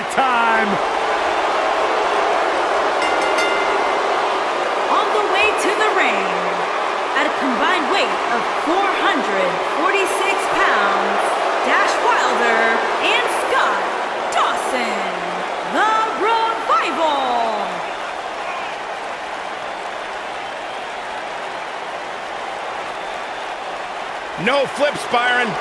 Top time. On the way to the ring, at a combined weight of 446 pounds, Dash Wilder and Scott Dawson, the Revival. No flips, Byron.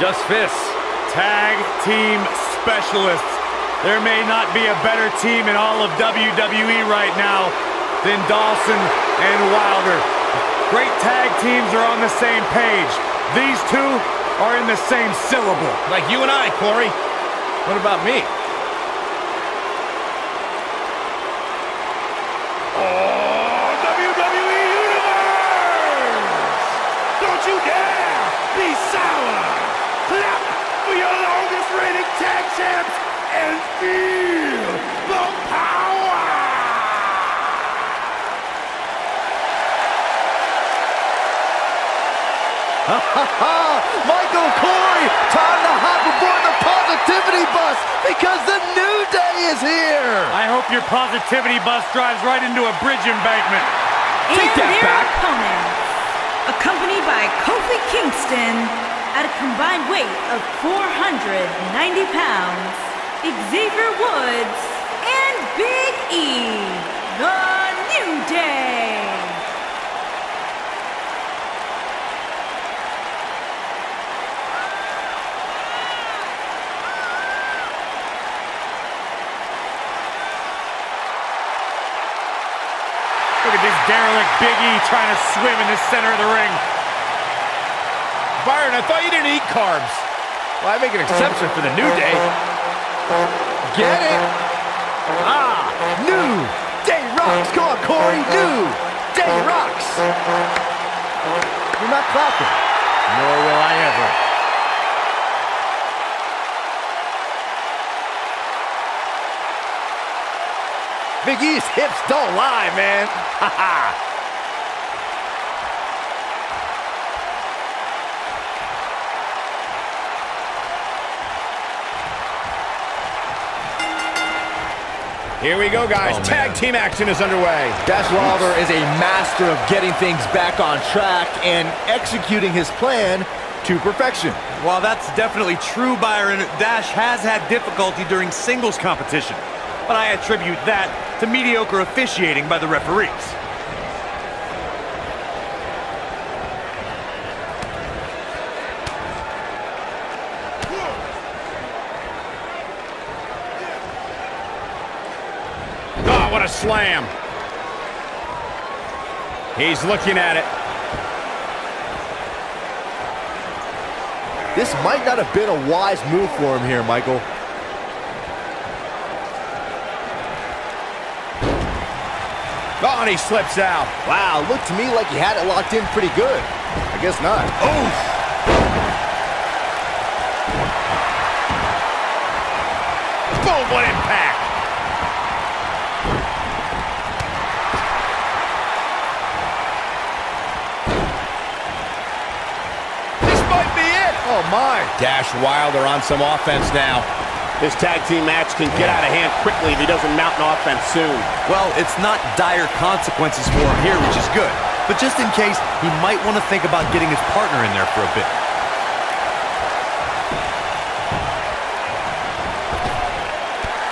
Just fists. Tag team specialists. There may not be a better team in all of WWE right now than Dawson and Wilder. Great tag teams are on the same page. These two are in the same syllable. Like you and I, Corey. What about me? Oh, WWE Universe! Don't you dare be sour! Clap for your longest reigning tag champs and feel the power! Michael Corey, time to hop aboard the positivity bus because the new day is here. I hope your positivity bus drives right into a bridge embankment. and that their back. opponents, accompanied by Kofi Kingston at a combined weight of 490 pounds, Xavier Woods and Big E, the New Day. Look at this derelict Big E trying to swim in the center of the ring. Byron, I thought you didn't eat carbs. Well, I make an exception for the New Day. Get it? Ah, new day rocks. Come on, Corey, new day rocks. You're not clapping. Nor will I ever. Big E's hips don't lie, man. Ha ha. Here we go, guys. Oh, Tag team action is underway. Dash Wilder is a master of getting things back on track and executing his plan to perfection. While that's definitely true, Byron, Dash has had difficulty during singles competition. But I attribute that to mediocre officiating by the referees. Slam. He's looking at it. This might not have been a wise move for him here, Michael. Oh, and he slips out. Wow, looked to me like he had it locked in pretty good. I guess not. Oof. Boom, what impact. My. Dash Wilder on some offense now. This tag team match can get out of hand quickly if he doesn't mount an offense soon. Well, it's not dire consequences for him here, which is good. But just in case, he might want to think about getting his partner in there for a bit.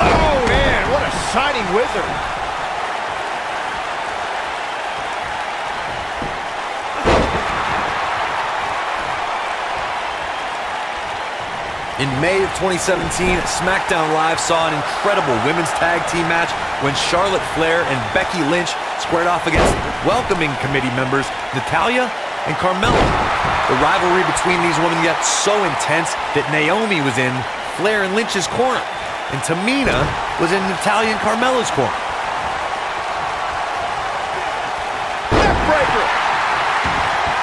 Oh, man, what a shining wizard. May of 2017, SmackDown Live saw an incredible women's tag team match when Charlotte Flair and Becky Lynch squared off against welcoming committee members Natalya and Carmella. The rivalry between these women got so intense that Naomi was in Flair and Lynch's corner, and Tamina was in Natalya and Carmella's corner.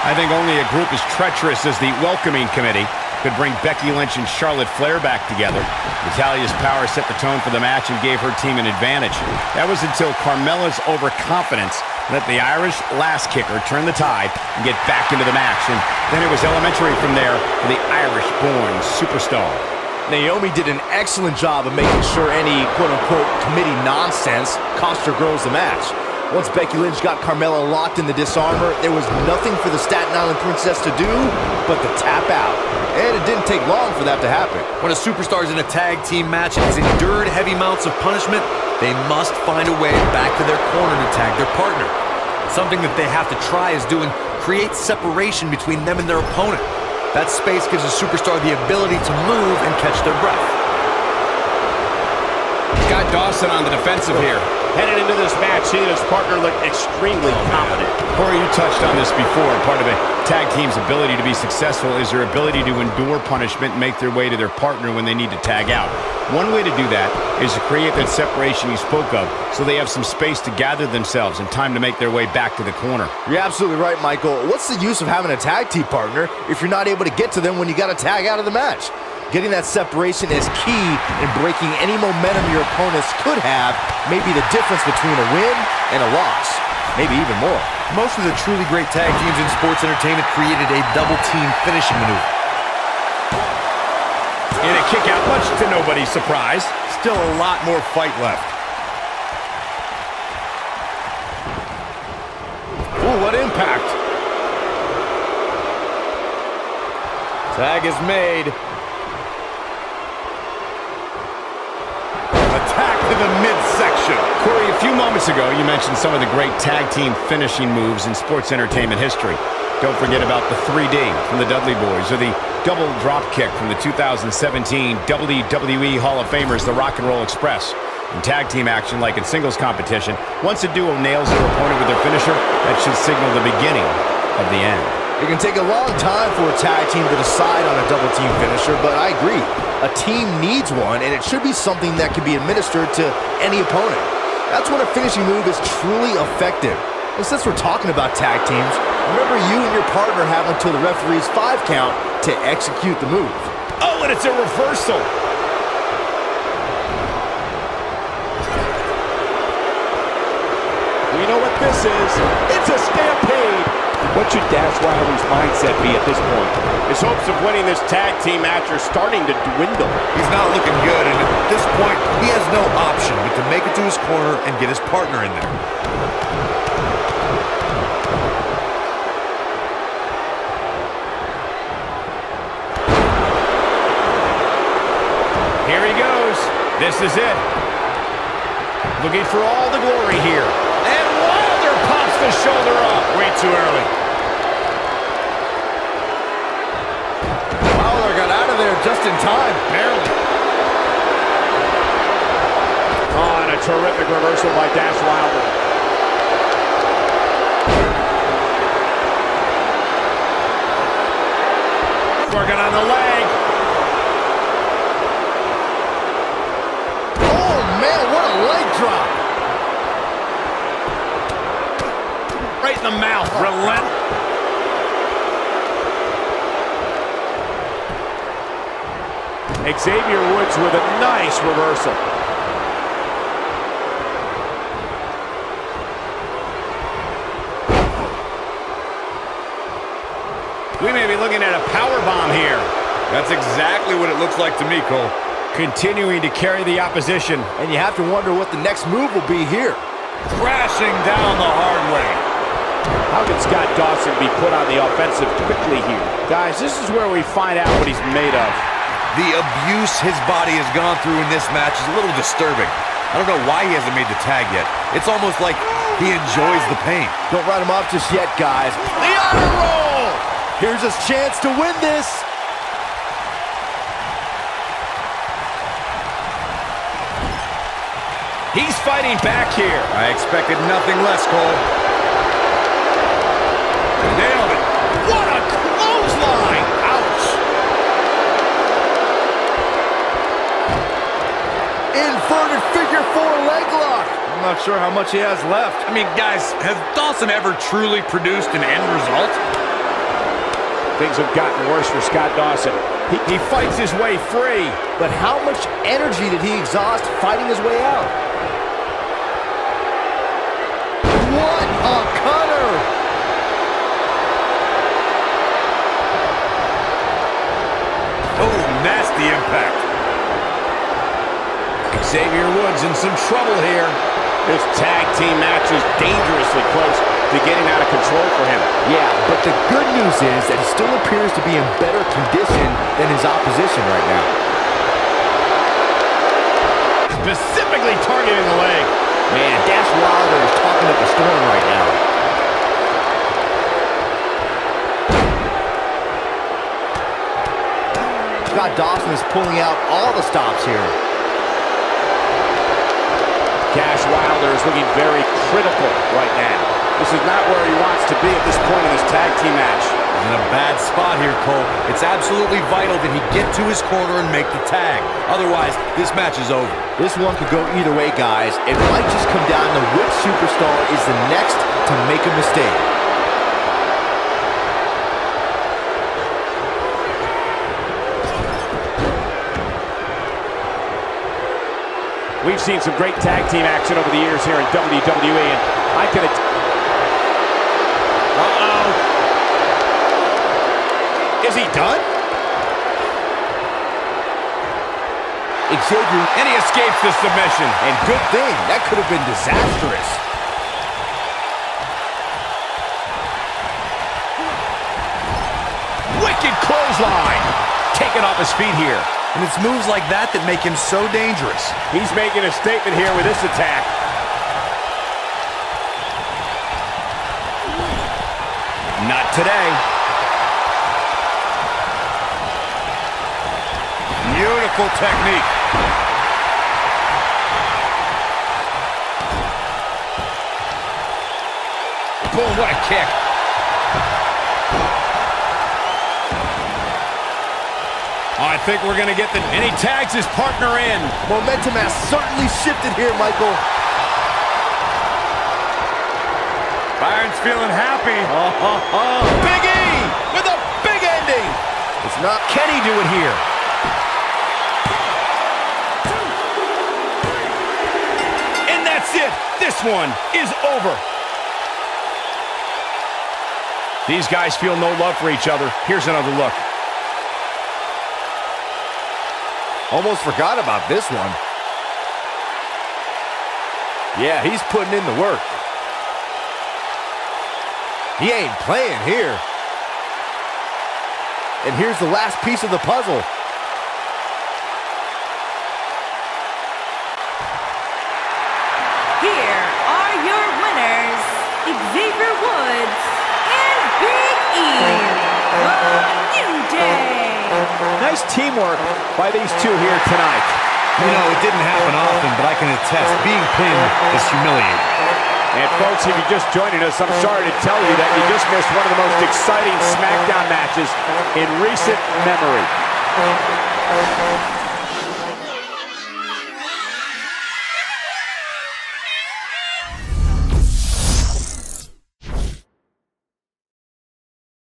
I think only a group as treacherous as the welcoming committee could bring Becky Lynch and Charlotte Flair back together. Natalya's power set the tone for the match and gave her team an advantage. That was until Carmella's overconfidence let the Irish Lass Kicker turn the tide and get back into the match. And then it was elementary from there for the Irish-born superstar. Naomi did an excellent job of making sure any quote-unquote committee nonsense cost her girls the match. Once Becky Lynch got Carmella locked in the Dis-arm-her, there was nothing for the Staten Island Princess to do but to tap out. And it didn't take long for that to happen. When a superstar is in a tag team match and has endured heavy amounts of punishment, they must find a way back to their corner to tag their partner. Something that they have to try is doing create separation between them and their opponent. That space gives a superstar the ability to move and catch their breath. Scott Dawson on the defensive here. Headed into this match, seeing his partner look extremely confident. Corey, you touched on this before. Part of a tag team's ability to be successful is their ability to endure punishment and make their way to their partner when they need to tag out. One way to do that is to create that separation you spoke of so they have some space to gather themselves and time to make their way back to the corner. You're absolutely right, Michael. What's the use of having a tag team partner if you're not able to get to them when you got to tag out of the match? Getting that separation is key in breaking any momentum your opponents could have, maybe the difference between a win and a loss, maybe even more. Most of the truly great tag teams in sports entertainment created a double team finishing maneuver. In a kick out, much to nobody's surprise. Still a lot more fight left. Ooh, what impact. Tag is made. Attack to the moments ago, you mentioned some of the great tag team finishing moves in sports entertainment history. Don't forget about the 3D from the Dudley Boyz or the double drop kick from the 2017 WWE Hall of Famers, the Rock and Roll Express. In tag team action, like in singles competition, once a duo nails their opponent with their finisher, that should signal the beginning of the end. It can take a long time for a tag team to decide on a double team finisher, but I agree. A team needs one, and it should be something that can be administered to any opponent. That's when a finishing move is truly effective. And since we're talking about tag teams, remember you and your partner have until the referee's five count to execute the move. Oh, and it's a reversal. We know what this is. It's a stampede. What should Dash Wilder's mindset be at this point? His hopes of winning this tag team match are starting to dwindle. He's not looking good, and at this point, he has no option but to make it to his corner and get his partner in there. Here he goes. This is it. Looking for all the glory here. And Wilder pops the shoulder up. Way too early. Wilder got out of just in time. Barely. Oh, and a terrific reversal by Dash Wilder. Working on the leg. Oh, man, what a leg drop. Right in the mouth. Relent. Xavier Woods with a nice reversal. We may be looking at a power bomb here. That's exactly what it looks like to me, Cole. Continuing to carry the opposition. And you have to wonder what the next move will be here. Crashing down the hard way. How can Scott Dawson be put on the offensive quickly here? Guys, this is where we find out what he's made of. The abuse his body has gone through in this match is a little disturbing. I don't know why he hasn't made the tag yet. It's almost like he enjoys the pain. Don't write him off just yet, guys. The honor roll! Here's his chance to win this. He's fighting back here. I expected nothing less, Cole. Inverted figure four leg lock. I'm not sure how much he has left. I mean, guys, has Dawson ever truly produced an end result? Things have gotten worse for Scott Dawson. He, he fights his way free. But how much energy did he exhaust fighting his way out? What a cutter! Oh, nasty impact. Xavier Woods in some trouble here. This tag team match is dangerously close to getting out of control for him. Yeah, but the good news is that he still appears to be in better condition than his opposition right now. Specifically targeting the leg. Man, Dash Wilder is talking up the storm right now. Scott Dawson is pulling out all the stops here. Dash Wilder is looking very critical right now. This is not where he wants to be at this point in this tag team match. He's in a bad spot here, Cole. It's absolutely vital that he get to his corner and make the tag. Otherwise, this match is over. This one could go either way, guys. It might just come down to which superstar is the next to make a mistake. We've seen some great tag team action over the years here in WWE, and I can... Uh-oh. Is he done? Xavier, And he escapes the submission. and good thing, that could have been disastrous. Wicked clothesline. Taken off his feet here. And it's moves like that that make him so dangerous. He's making a statement here with this attack. Not today. Beautiful technique. Boom, what a kick. I think we're going to get the... And he tags his partner in. Momentum has certainly shifted here, Michael. Byron's feeling happy. oh oh Big E with a big ending. It's not Can he do it here? And that's it. This one is over. These guys feel no love for each other. Here's another look. Almost forgot about this one. Yeah, he's putting in the work. He ain't playing here. And here's the last piece of the puzzle. Nice teamwork by these two here tonight. You know, it didn't happen often, but I can attest, being pinned is humiliating. And folks, if you're just joining us, I'm sorry to tell you that you just missed one of the most exciting SmackDown matches in recent memory.